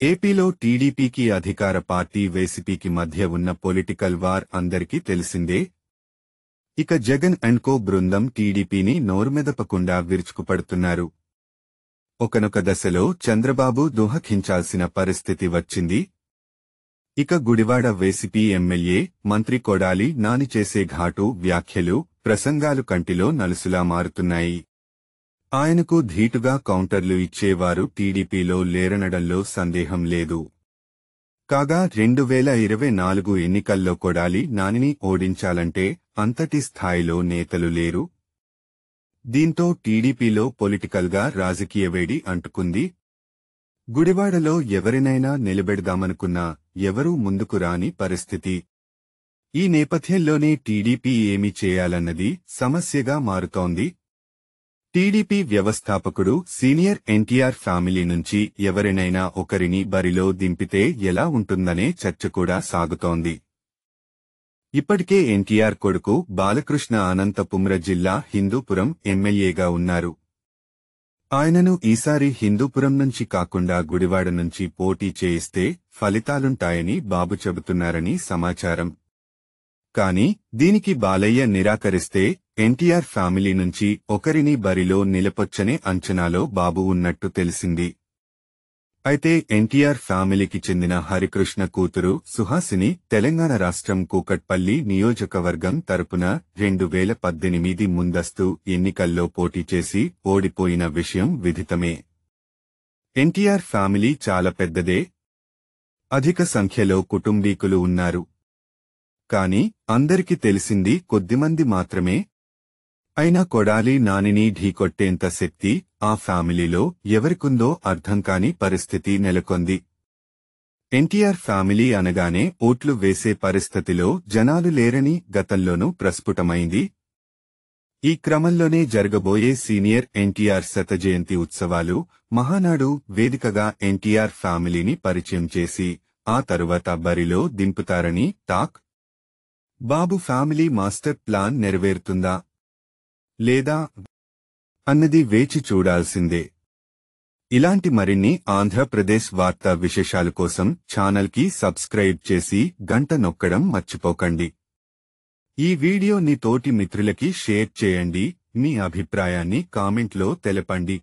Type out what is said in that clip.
ఏపీలో టీడీపీకి అధికార పార్టీ వైసీపీకి మధ్య ఉన్న పొలిటికల్ వార్ అందరికీ తెలిసిందే? ఇక జగన్ అండ్ కో బృందం టీడీపీని నోరుమెదపకుండా విరుచుకుపడుతున్నారు. ఒకనొక దశలో చంద్రబాబు దుహఖించాల్సిన పరిస్థితి వచ్చింది. ఇక గుడివాడ వేసిపీ ఎమ్మెల్యే మంత్రి కొడాలి నాని చేసే ఘాటు వ్యాఖ్యలు ప్రసంగాలు కంటిలో నలుసులా మారుతున్నాయి. ఆయనకు ధీటుగా కౌంటర్లు ఇచ్చేవారు టీడీపీలో లేరనడంలో సందేహం లేదు. కాగా రెండు వేల ఇరవై నాలుగు ఎన్నికల్లో కొడాలి నానిని ఓడించాలంటే అంతటి స్థాయిలో నేతలు లేరు. దీంతో టీడీపీలో పొలిటికల్గా రాజకీయ వేడి అంటుకుంది. గుడివాడలో ఎవరినైనా నిలబెడదామనుకున్నా ఎవరూ ముందుకు రాని పరిస్థితి. ఈ నేపథ్యంలోనే టీడీపీ ఏమి చేయాలన్నది సమస్యగా మారుతోంది. టీడీపీ వ్యవస్థాపకుడు సీనియర్ ఎన్టీఆర్ ఫ్యామిలీ నుంచి ఎవరినైనా ఒకరిని బరిలో దింపితే ఎలా ఉంటుందనే చర్చ కూడా సాగుతోంది. ఇప్పటికే ఎన్టీఆర్ కొడుకు బాలకృష్ణ అనంతపుమ్ర జిల్లా హిందూపురం ఎమ్మెల్యేగా ఉన్నారు. ఆయనను ఈసారి హిందూపురం నుంచి కాకుండా గుడివాడ నుంచి పోటీ చేయిస్తే ఫలితాలుంటాయని బాబు చెబుతున్నారని సమాచారం. కాని దీనికి బాలయ్య నిరాకరిస్తే ఎన్టీఆర్ ఫ్యామిలీ నుంచి ఒకరిని బరిలో నిలపొచ్చనే అంచనాలో బాబు ఉన్నట్టు తెలిసింది. అయితే ఎన్టీఆర్ ఫ్యామిలీకి చెందిన హరికృష్ణ కూతురు సుహాసిని తెలంగాణ రాష్ట్రం కూకట్పల్లి నియోజకవర్గం తరపున రెండు వేల పద్దెనిమిది ముందస్తు ఎన్నికల్లో పోటీ చేసి ఓడిపోయిన విషయం విదితమే. ఎన్టీఆర్ ఫ్యామిలీ చాలా పెద్దదే. అధిక సంఖ్యలో కుటుంబీకులు ఉన్నారు. కాని అందరికి తెలిసింది కొద్దిమంది మాత్రమే. అయినా కొడాలి నానిని ఢీకొట్టేంత శక్తి ఆ ఫ్యామిలీలో ఎవరికుందో అర్థం కాని పరిస్థితి నెలకొంది. ఎన్టీఆర్ ఫ్యామిలీ అనగానే ఓట్లు వేసే పరిస్థితిలో జనాలు లేరని గతంలోనూ ప్రస్ఫుటమైంది. ఈ క్రమంలోనే జరగబోయే సీనియర్ ఎన్టీఆర్ శత జయంతి ఉత్సవాలు మహానాడు వేదికగా ఎన్టీఆర్ ఫ్యామిలీని పరిచయం చేసి ఆ తరువాత బరిలో దింపుతారని talk Babu family master plan నెరవేరుతుందా? లేదా? అన్నది వేచి చూడాల్సిందే. ఇలాంటి మరిన్ని ఆంధ్రప్రదేశ్ వార్తా విశేషాల కోసం ఛానల్కి సబ్స్క్రైబ్ చేసి గంట నొక్కడం మర్చిపోకండి. ఈ వీడియోని తోటి మిత్రులకి షేర్ చేయండి మీ అభిప్రాయాన్ని కామెంట్లో తెలపండి.